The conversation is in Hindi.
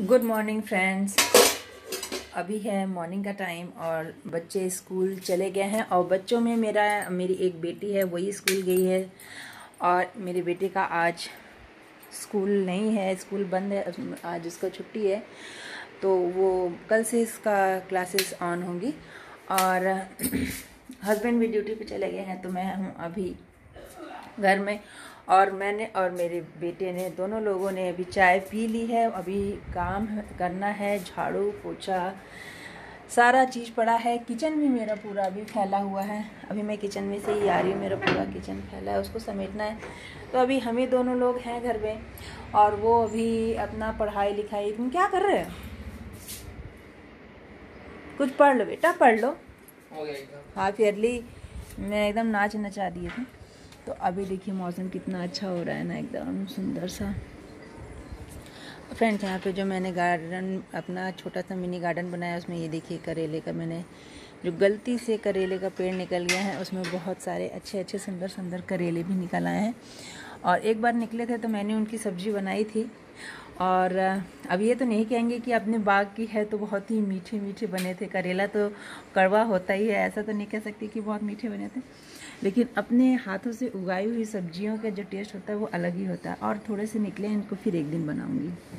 गुड मॉर्निंग फ्रेंड्स अभी है मॉर्निंग का टाइम और बच्चे स्कूल चले गए हैं और बच्चों में मेरा, मेरी एक बेटी है, वही स्कूल गई है और मेरे बेटे का आज स्कूल नहीं है स्कूल बंद है, आज उसका छुट्टी है तो वो कल से इसका क्लासेस ऑन होंगी और हस्बैंड भी ड्यूटी पे चले गए हैं तो मैं हूँ अभी घर में। और मैंने और मेरे बेटे ने दोनों लोगों ने अभी चाय पी ली है। अभी काम करना है झाड़ू पोछा सारा चीज़ पड़ा है। किचन भी मेरा पूरा अभी फैला हुआ है। अभी मैं किचन में से ही आ रही हूँ मेरा पूरा किचन फैला है उसको समेटना है। तो अभी हम ही दोनों लोग हैं घर में। और वो अभी अपना पढ़ाई लिखाई तुम क्या कर रहे हो? कुछ पढ़ लो बेटा पढ़ लो। हाफ़ ईयरली मैं एकदम नाच नचा दिए थे। तो अभी देखिए मौसम कितना अच्छा हो रहा है ना एकदम सुंदर सा। फ्रेंड्स, यहाँ पे जो मैंने गार्डन अपना छोटा सा मिनी गार्डन बनाया, उसमें ये देखिए करेले का मैंने जो गलती से करेले का पेड़ निकल गया है, उसमें बहुत सारे अच्छे अच्छे सुंदर सुंदर करेले भी निकल आए हैं। और एक बार निकले थे तो मैंने उनकी सब्ज़ी बनाई थी। और अब ये तो नहीं कहेंगे कि अपने बाग की है तो बहुत ही मीठे मीठे बने थे। करेला तो कड़वा होता ही है, ऐसा तो नहीं कह सकते कि बहुत मीठे बने थे। लेकिन अपने हाथों से उगाई हुई सब्जियों का जो टेस्ट होता है वो अलग ही होता है और थोड़े से निकले इनको फिर एक दिन बनाऊँगी।